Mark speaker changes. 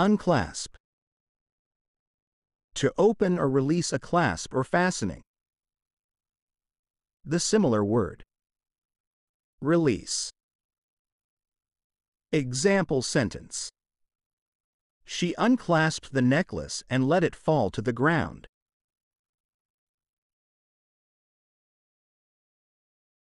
Speaker 1: Unclasp. To open or release a clasp or fastening. The similar word. Release. Example sentence. She unclasped the necklace and let it fall to the ground.